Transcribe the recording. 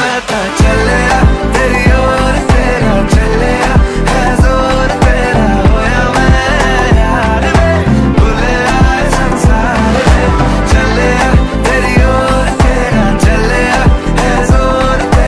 मैं तो चल